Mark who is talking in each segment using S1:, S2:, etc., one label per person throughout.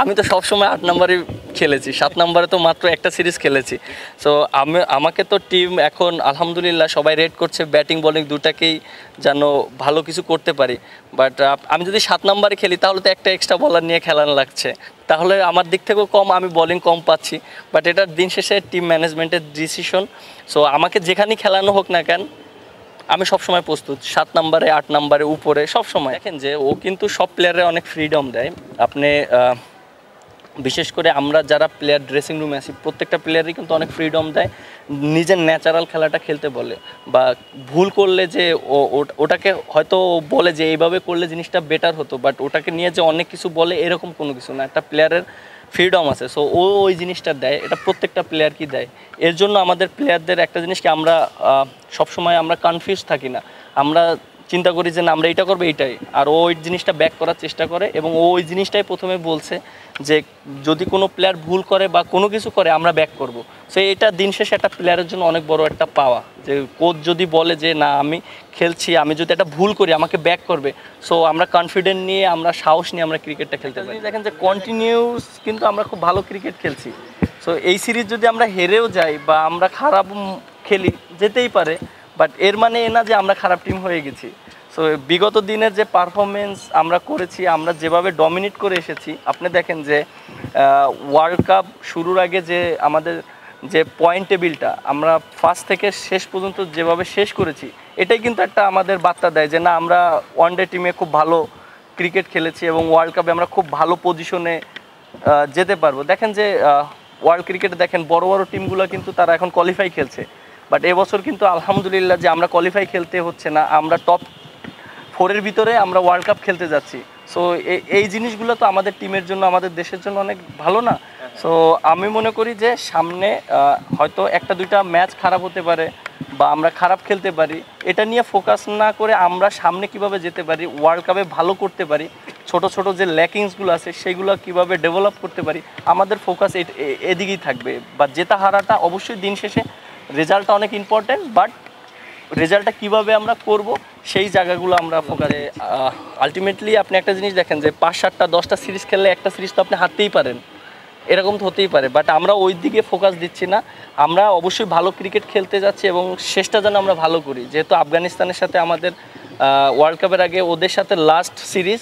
S1: আমি তো সবসময় আট নম্বরে খেলেছি। সাত নম্বরে তো মাত্র একটা সিরিজ খেলেছি। সো আমি, আমাকে তো টিম এখন আলহামদুলিল্লাহ সবাই রেড করছে ব্যাটিং বলিং দুটাকেই যেন ভালো কিছু করতে পারি। বাট আমি যদি সাত নম্বরে খেলি, তাহলে তো একটা এক্সট্রা বলার নিয়ে খেলানো লাগছে। তাহলে আমার দিক থেকেও কম, আমি বোলিং কম পাচ্ছি। বাট এটার দিন শেষে টিম ম্যানেজমেন্টের ডিসিশন সো আমাকে যেখানেই খেলানো হোক না কেন, আমি সবসময় প্রস্তুত। সাত নম্বরে, আট নম্বরে, উপরে সব সময় দেখেন যে, ও কিন্তু সব প্লেয়ারে অনেক ফ্রিডম দেয়। আপনি বিশেষ করে আমরা যারা প্লেয়ার ড্রেসিং রুমে আছি, প্রত্যেকটা প্লেয়ারই কিন্তু অনেক ফ্রিডম দেয়। নিজের ন্যাচারাল খেলাটা খেলতে বলে বা ভুল করলে যে ওটাকে হয়তো বলে যে এইভাবে করলে জিনিসটা বেটার হতো বাট ওটাকে নিয়ে যে অনেক কিছু বলে এরকম কোনো কিছু না। একটা প্লেয়ারের ফ্রিডম আছে। সো ও ওই জিনিসটা দেয়, এটা প্রত্যেকটা প্লেয়ারকেই দেয়। এর জন্য আমাদের প্লেয়ারদের একটা জিনিস কি আমরা সবসময় আমরা কনফিউজ থাকি না। আমরা চিন্তা করি যে না, আমরা এইটা করব, এইটাই। আর ও ওই জিনিসটা ব্যাক করার চেষ্টা করে এবং ও ওই জিনিসটাই প্রথমে বলছে যে, যদি কোনো প্লেয়ার ভুল করে বা কোনো কিছু করে, আমরা ব্যাক করব। সো এটা দিন শেষে একটা প্লেয়ারের জন্য অনেক বড় একটা পাওয়া। যে কোচ যদি বলে যে, না, আমি খেলছি, আমি যদি একটা ভুল করি, আমাকে ব্যাক করবে। সো আমরা কনফিডেন্ট নিয়ে, আমরা সাহস নিয়ে আমরা ক্রিকেটটা খেলতে পারি। দেখেন যে কন্টিনিউস কিন্তু আমরা খুব ভালো ক্রিকেট খেলছি। সো এই সিরিজ যদি আমরা হেরেও যাই বা আমরা খারাপ খেলি, যেতেই পারে বাট এর মানে এ না যে আমরা খারাপ টিম হয়ে গেছি। সো বিগত দিনের যে পারফরমেন্স আমরা করেছি, আমরা যেভাবে ডমিনেট করে এসেছি, আপনি দেখেন যে ওয়ার্ল্ড কাপ শুরুর আগে যে আমাদের যে পয়েন্ট টেবিলটা আমরা ফার্স্ট থেকে শেষ পর্যন্ত যেভাবে শেষ করেছি, এটাই কিন্তু একটা আমাদের বার্তা দেয় যে না, আমরা ওয়ান ডে টিমে খুব ভালো ক্রিকেট খেলেছি এবং ওয়ার্ল্ড কাপে আমরা খুব ভালো পজিশনে যেতে পারব। দেখেন যে ওয়ার্ল্ড ক্রিকেটে দেখেন বড় বড় টিমগুলো কিন্তু তারা এখন কোয়ালিফাই খেলছে। বাট এবছর কিন্তু আলহামদুলিল্লাহ যে আমরা কোয়ালিফাই খেলতে হচ্ছে না, আমরা টপ ফোরের ভিতরে আমরা ওয়ার্ল্ড কাপ খেলতে যাচ্ছি। সো এই জিনিসগুলো তো আমাদের টিমের জন্য, আমাদের দেশের জন্য অনেক ভালো না। সো আমি মনে করি যে সামনে হয়তো একটা দুইটা ম্যাচ খারাপ হতে পারে বা আমরা খারাপ খেলতে পারি। এটা নিয়ে ফোকাস না করে আমরা সামনে কীভাবে যেতে পারি ওয়ার্ল্ড কাপে ভালো করতে পারি, ছোট ছোট যে ল্যাকিংসগুলো আছে, সেগুলো কীভাবে ডেভেলপ করতে পারি, আমাদের ফোকাস এদিকেই থাকবে। বা জেতা হারাটা অবশ্যই দিন শেষে রেজাল্টটা অনেক ইম্পর্ট্যান্ট বাট রেজাল্টটা কীভাবে আমরা করব সেই জায়গাগুলো আমরা ফোকাসে আলটিমেটলি আপনি একটা জিনিস দেখেন যে পাঁচ সাতটা দশটা সিরিজ খেললে একটা সিরিজ তো আপনি হারতেই পারেন। এরকম তো হতেই পারে বাট আমরা ওই দিকে ফোকাস দিচ্ছি না। আমরা অবশ্যই ভালো ক্রিকেট খেলতে যাচ্ছি এবং শেষটা যেন আমরা ভালো করি। যেহেতু আফগানিস্তানের সাথে আমাদের ওয়ার্ল্ড কাপের আগে ওদের সাথে লাস্ট সিরিজ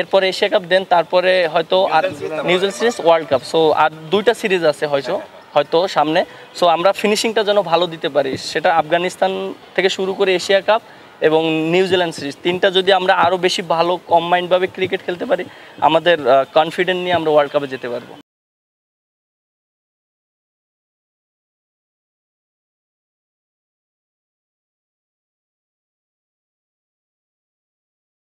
S1: এরপরে এশিয়া কাপ দেন তারপরে হয়তো আর New Zealand series world cup so আর দুইটা সিরিজ আছে হয়তো। হয়তো সামনে। সো আমরা ফিনিশিংটা যেন ভালো দিতে পারি, সেটা আফগানিস্তান থেকে শুরু করে এশিয়া কাপ এবং নিউজিল্যান্ড সিরিজ, তিনটা যদি আমরা আরও বেশি ভালো কম্বাইন্ডভাবে ক্রিকেট খেলতে পারি, আমাদের কনফিডেন্ট নিয়ে আমরা ওয়ার্ল্ড কাপে যেতে পারব।